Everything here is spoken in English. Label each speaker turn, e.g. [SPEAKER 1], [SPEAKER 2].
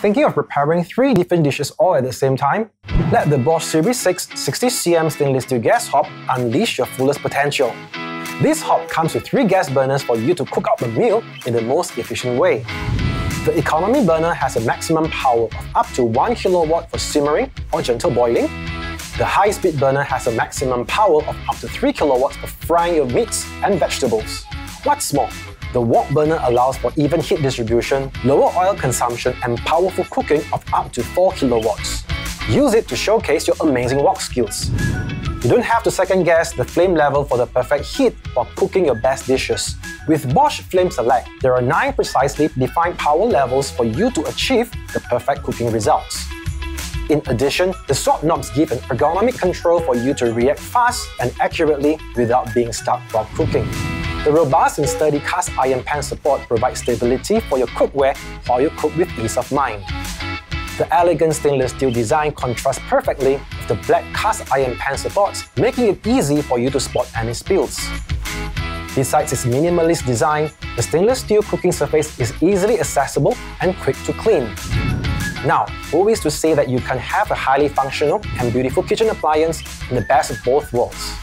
[SPEAKER 1] Thinking of preparing three different dishes all at the same time? Let the Bosch Series 6 60cm stainless steel gas hob unleash your fullest potential. This hob comes with three gas burners for you to cook up a meal in the most efficient way. The economy burner has a maximum power of up to 1 kilowatt for simmering or gentle boiling. The high-speed burner has a maximum power of up to 3 kilowatts for frying your meats and vegetables. What's more, the wok burner allows for even heat distribution, lower oil consumption, and powerful cooking of up to 4 kilowatts. Use it to showcase your amazing wok skills. You don't have to second guess the flame level for the perfect heat while cooking your best dishes. With Bosch Flame Select, there are 9 precisely defined power levels for you to achieve the perfect cooking results. In addition, the swap knobs give an ergonomic control for you to react fast and accurately without being stuck while cooking. The robust and sturdy cast iron pan support provides stability for your cookware while you cook with ease of mind. The elegant stainless steel design contrasts perfectly with the black cast iron pan supports, making it easy for you to spot any spills. Besides its minimalist design, the stainless steel cooking surface is easily accessible and quick to clean. Now, who is to say that you can have a highly functional and beautiful kitchen appliance in the best of both worlds?